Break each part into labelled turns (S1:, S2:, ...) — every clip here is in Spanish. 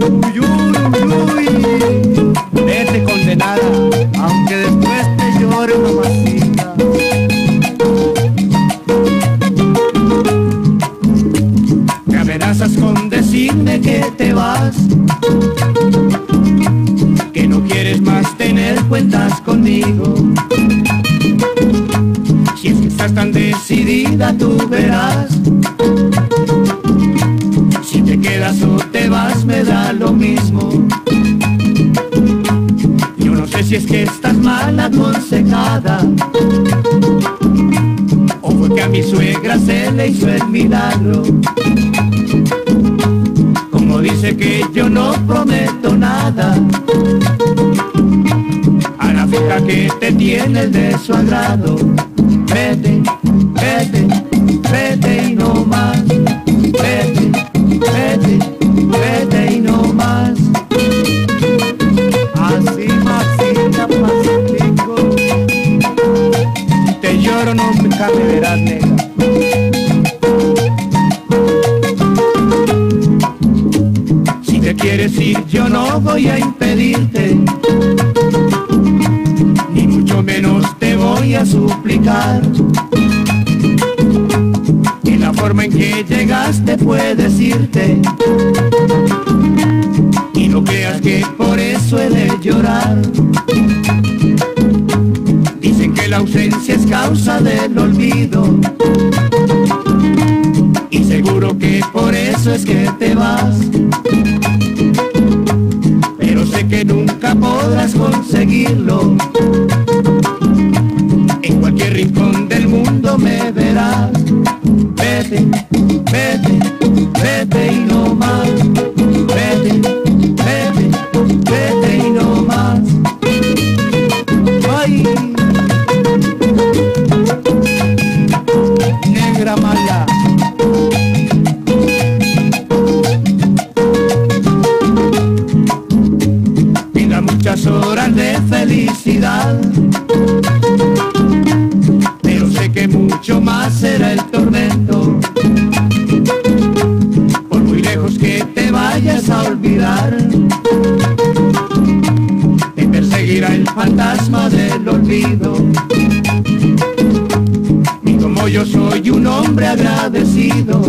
S1: Uy, uy, uy, vete condenada, aunque después te llore mamacita. Me amenazas con decirme que te vas, que no quieres más tener cuentas conmigo. Si es que estás tan decidida, tú verás. Si te quedas o te vas, me da mismo. Yo no sé si es que estás mal aconsejada. O fue que a mi suegra se le hizo el milagro. Como dice que yo no prometo nada. A la fija que te tiene de su agrado. Verás, negra. Si te quieres ir, yo no voy a impedirte. Ni mucho menos te voy a suplicar. Y la forma en que llegaste puedes irte. Y no creas que por eso he de llorar ausencia es causa del olvido. Y seguro que por eso es que te vas. Pero sé que nunca podrás conseguirlo. En cualquier rincón del mundo me verás. Vete, vete, vete y no negra Maya. Y muchas horas de felicidad. Pero sé que mucho más será el tormento. Por muy lejos que te vayas a olvidar. Te perseguirá el fantasma del olvido yo soy un hombre agradecido.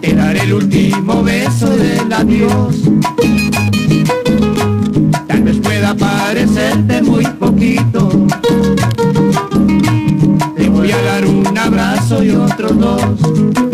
S1: Te daré el último beso del adiós. Tal vez pueda parecerte muy poquito. Te voy a dar un abrazo y otros dos.